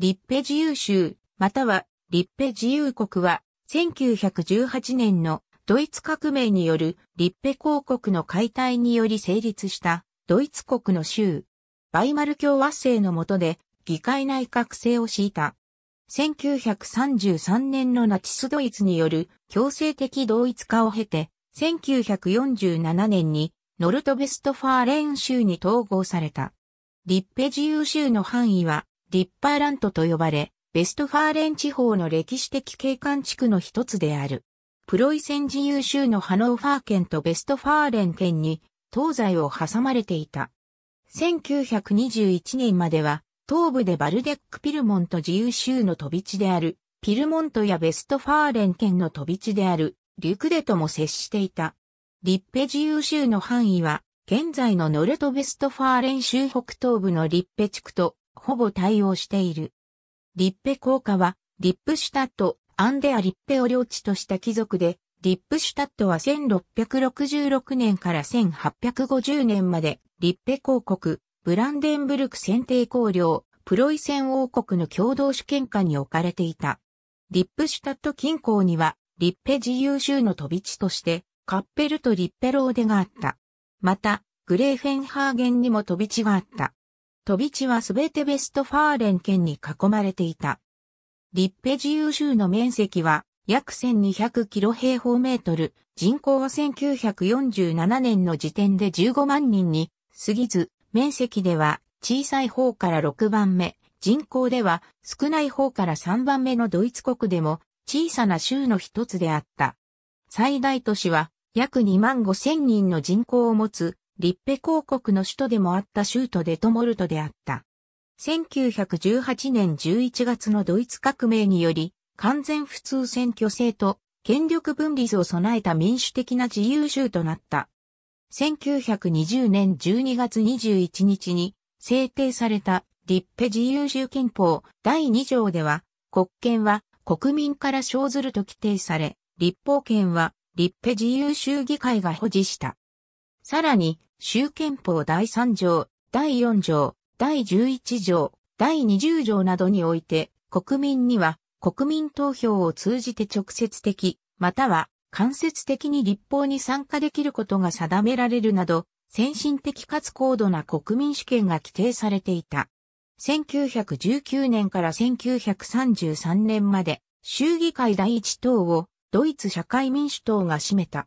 リッペ自由州、またはリッペ自由国は、1918年のドイツ革命によるリッペ公国の解体により成立したドイツ国の州。バイマル共和制の下で議会内閣制を敷いた。1933年のナチスドイツによる強制的同一化を経て、1947年にノルトベストファーレン州に統合された。リッペ自由州の範囲はリッパーラントと呼ばれ、ベストファーレン地方の歴史的景観地区の一つである。プロイセン自由州のハノーファー県とベストファーレン県に東西を挟まれていた。1921年までは東部でバルデック・ピルモント自由州の飛び地であるピルモントやベストファーレン県の飛び地であるリュクデとも接していた。リッペ自由州の範囲は現在のノルトベストファーレン州北東部のリッペ地区とほぼ対応している。リッペ侯家は、リップシュタット、アンデア・リッペを領地とした貴族で、リップシュタットは1666年から1850年まで、リッペ公国、ブランデンブルク選帝侯領、プロイセン王国の共同主権下に置かれていた。リップシュタット近郊には、リッペ自由州の飛び地として、カッペルとリッペローデがあった。また、グレーフェンハーゲンにも飛び地があった。飛び地はすべてベストファーレン県に囲まれていた。リッペ自由州の面積は約1200キロ平方メートル、人口は1947年の時点で15万人に過ぎず、面積では小さい方から6番目、人口では少ない方から3番目のドイツ国でも小さな州の一つであった。最大都市は約2万5千人の人口を持つリッペ公国の首都でもあった州都デトモルトであった。1918年11月のドイツ革命により、完全普通選挙制と権力分立を備えた民主的な自由州となった。1920年12月21日に制定されたリッペ自由州憲法第2条では、国権は国民から生ずると規定され、立法権は立ペ自由州議会が保持した。さらに、州憲法第3条、第4条、第11条、第20条などにおいて、国民には国民投票を通じて直接的、または間接的に立法に参加できることが定められるなど、先進的かつ高度な国民主権が規定されていた。1919年から1933年まで、州議会第一党をドイツ社会民主党が占めた。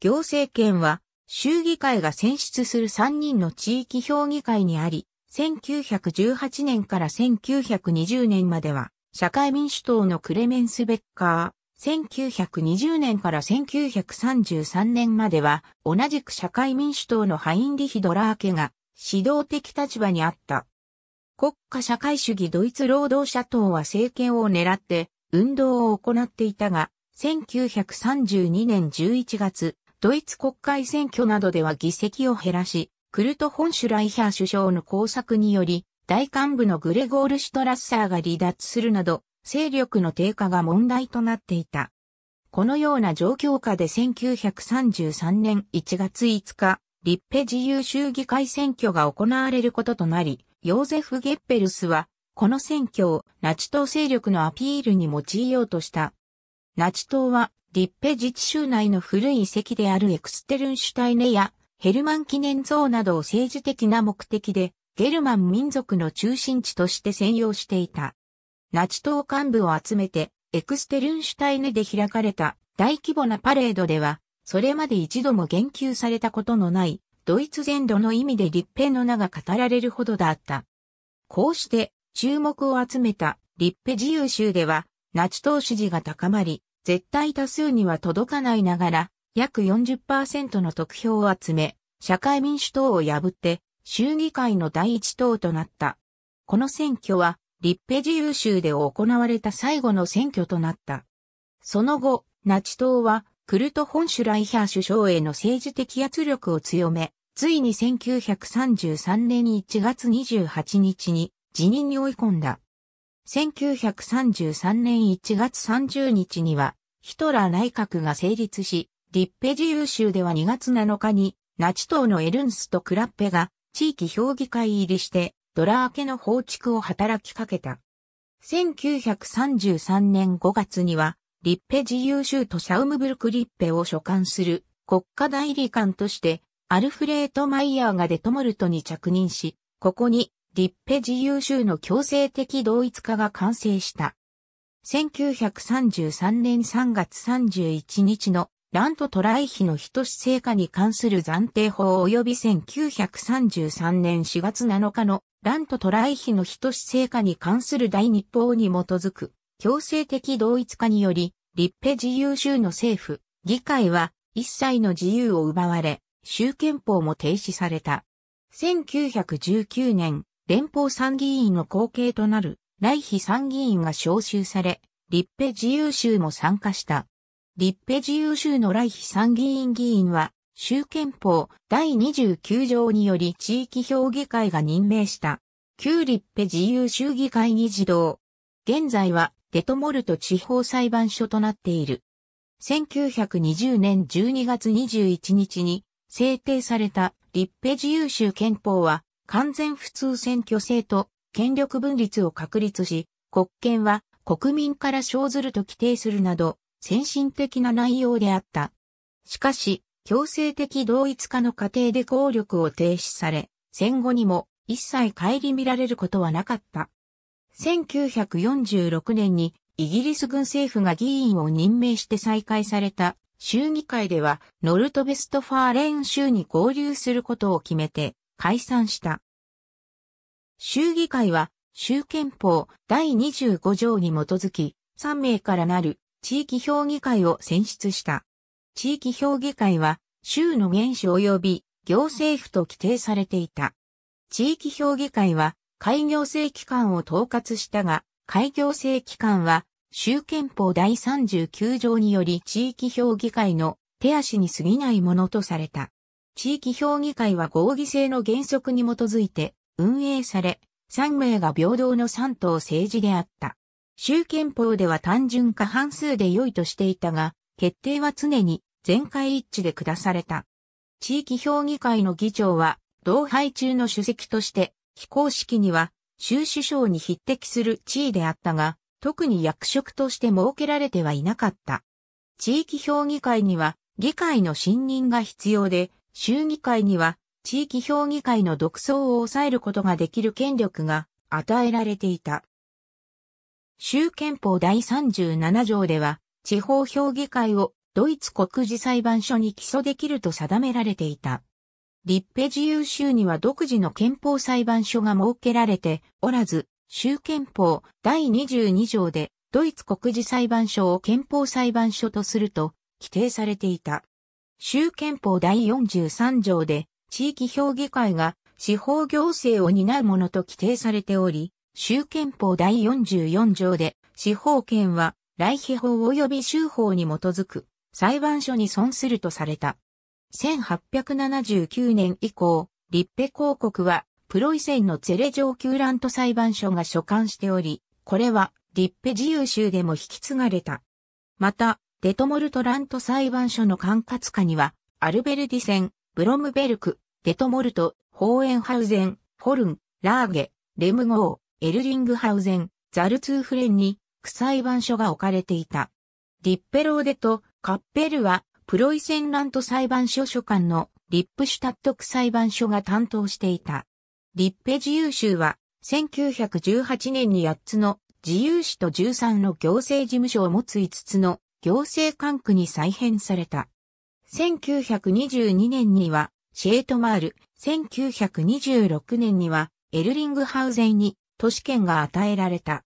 行政権は州議会が選出する3人の地域評議会にあり、1918年から1920年までは、社会民主党のクレメンス・ベッカー、1920年から1933年までは、同じく社会民主党のハインリヒ・ドラーケが指導的立場にあった。国家社会主義ドイツ労働者党は政権を狙って運動を行っていたが、1932年11月、ドイツ国会選挙などでは議席を減らし、クルト・ホンシュライヒャー首相の工作により、大幹部のグレゴール・シュトラッサーが離脱するなど、勢力の低下が問題となっていた。このような状況下で1933年1月5日、リッペ自由州議会選挙が行われることとなり、ヨーゼフ・ゲッペルスは、この選挙をナチ党勢力のアピールに用いようとした。ナチ党はリッペ自治州内の古い遺跡であるエクステルンシュタイネやヘルマン記念像などを政治的な目的でゲルマン民族の中心地として専用していた。ナチ党幹部を集めてエクステルンシュタイネで開かれた大規模なパレードでは、それまで一度も言及されたことのないドイツ全土の意味で立ペの名が語られるほどだった。こうして注目を集めた立ペ自由州ではナチ党支持が高まり、絶対多数には届かないながら、約40%の得票を集め、社会民主党を破って、州議会の第一党となった。この選挙は、リッペ自由州で行われた最後の選挙となった。その後、ナチ党は、クルト・ホンシュライヒャー首相への政治的圧力を強め、ついに1933年1月28日に辞任に追い込んだ。1933年1月30日には、ヒトラー内閣が成立し、リッペ自由州では2月7日に、ナチ党のエルンスとクラッペが地域評議会入りして、ドラーケの放逐を働きかけた。1933年5月には、リッペ自由州とシャウムブルクリッペを所管する国家代理官として、アルフレート・マイヤーがデトモルトに着任し、ここにリッペ自由州の強制的同一化が完成した。1933年3月31日のラントトライヒの等し成果に関する暫定法及び1933年4月7日のラントトライヒの等し成果に関する大日報に基づく強制的同一化により、立ペ自由州の政府、議会は一切の自由を奪われ、州憲法も停止された。1919年、連邦参議院の後継となる来ヒ参議院が招集され、立ペ自由州も参加した。立ペ自由州の来ヒ参議院議員は州憲法第29条により地域評議会が任命した。旧立ペ自由州議会議事堂。現在はデトモルト地方裁判所となっている。1920年12月21日に制定された立ペ自由州憲法は完全普通選挙制と権力分立を確立し、国権は国民から生ずると規定するなど先進的な内容であった。しかし、強制的同一化の過程で効力を停止され、戦後にも一切顧みられることはなかった。1946年にイギリス軍政府が議員を任命して再開された州議会ではノルトベストファーレン州に合流することを決めて解散した。州議会は州憲法第25条に基づき3名からなる地域評議会を選出した。地域評議会は、州の原首及び行政府と規定されていた。地域評議会は、開業政機関を統括したが、開業政機関は、州憲法第39条により地域評議会の手足に過ぎないものとされた。地域評議会は合議制の原則に基づいて運営され、3名が平等の3党政治であった。州憲法では単純過半数で良いとしていたが、決定は常に全会一致で下された。地域評議会の議長は、同配中の主席として、非公式には、州首相に匹敵する地位であったが、特に役職として設けられてはいなかった。地域評議会には、議会の信任が必要で、州議会には、地域評議会の独創を抑えることができる権力が与えられていた。州憲法第37条では、地方評議会をドイツ国事裁判所に起訴できると定められていた。リッペ自由州には独自の憲法裁判所が設けられておらず、州憲法第22条でドイツ国事裁判所を憲法裁判所とすると規定されていた。州憲法第43条で地域評議会が司法行政を担うものと規定されており、州憲法第44条で、司法権は、来秘法及び州法に基づく、裁判所に損するとされた。1879年以降、立ペ公国は、プロイセンのツェレ上級ラント裁判所が所管しており、これは、立ペ自由州でも引き継がれた。また、デトモルトラント裁判所の管轄下には、アルベルディセン、ブロムベルク、デトモルト、ホーエンハウゼン、ホルン、ラーゲ、レムゴー、エルリングハウゼン、ザルツーフレンに、区裁判所が置かれていた。リッペローデとカッペルは、プロイセンラント裁判所所管のリップシュタット区裁判所が担当していた。リッペ自由州は、1918年に8つの自由市と13の行政事務所を持つ5つの行政管区に再編された。1922年にはシェートマール、1926年にはエルリングハウゼンに都市権が与えられた。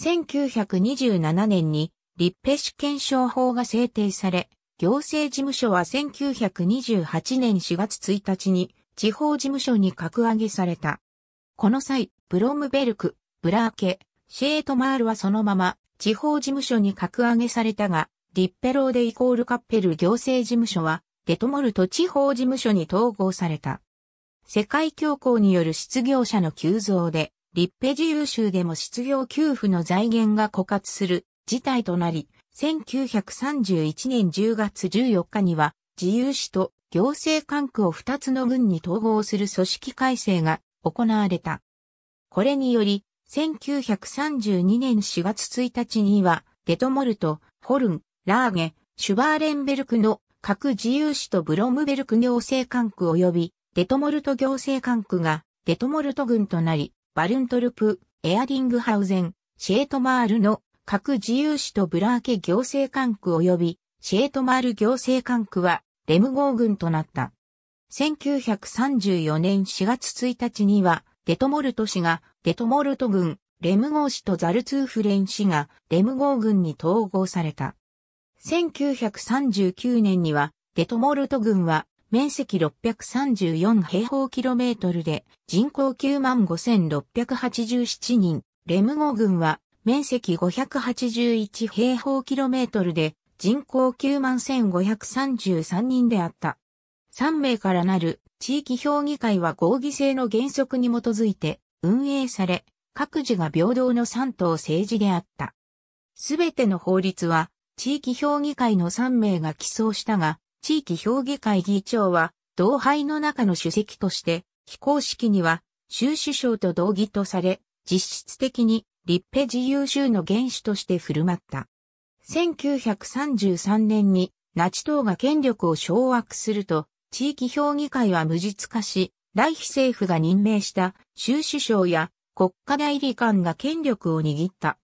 1927年に立ペ主権証法が制定され、行政事務所は1928年4月1日に地方事務所に格上げされた。この際、ブロムベルク、ブラーケ、シェートマールはそのまま地方事務所に格上げされたが、リッペローデイコールカッペル行政事務所はデトモルト地方事務所に統合された。世界恐慌による失業者の急増で、立ペ自由州でも失業給付の財源が枯渇する事態となり、1931年10月14日には自由市と行政管区を2つの郡に統合する組織改正が行われた。これにより、1932年4月1日には、デトモルト、ホルン、ラーゲ、シュバーレンベルクの各自由市とブロムベルク行政管区及びデトモルト行政管区がデトモルト郡となり、バルントルプ、エアディングハウゼン、シェートマールの各自由市とブラーケ行政管区及びシェートマール行政管区はレムゴー郡となった。1934年4月1日にはデトモルト市がデトモルト郡、レムゴー市とザルツーフレン市がレムゴー郡に統合された。1939年にはデトモルト郡は面積634平方キロメートルで人口95,687人、レムゴ郡は面積581平方キロメートルで人口91,533人であった。3名からなる地域評議会は合議制の原則に基づいて運営され、各自が平等の三党政治であった。すべての法律は地域評議会の3名が起草したが、地域評議会議長は同輩の中の主席として、非公式には州首相と同義とされ、実質的に立ペ自由州の元首として振る舞った。1933年にナチ党が権力を掌握すると、地域評議会は無実化し、来非政府が任命した州首相や国家代理官が権力を握った。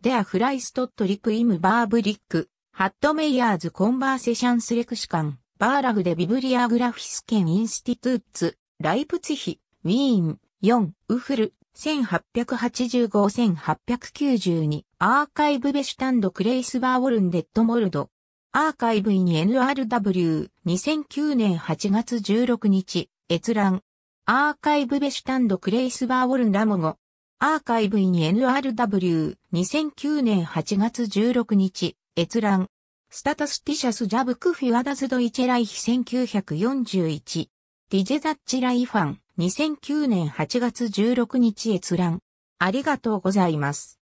デアフライストットリプイムバーブリック、ハットメイヤーズコンバーセシャンスレクシカン、バーラフでビブリアグラフィスケンインスティトゥーツ、ライプツヒ、ウィーン、4、ウフル、1885-1892、アーカイブベシュタンドクレイスバーウォルンデッドモルド。アーカイブイン NRW、2009年8月16日、閲覧。アーカイブベシュタンドクレイスバーウォルンラモゴ。アーカイブイン NRW、2009年8月16日、閲覧。スタタスティシャスジャブクフィアダズドイチェライヒ1941。ディジェザッチライファン2009年8月16日閲覧。ありがとうございます。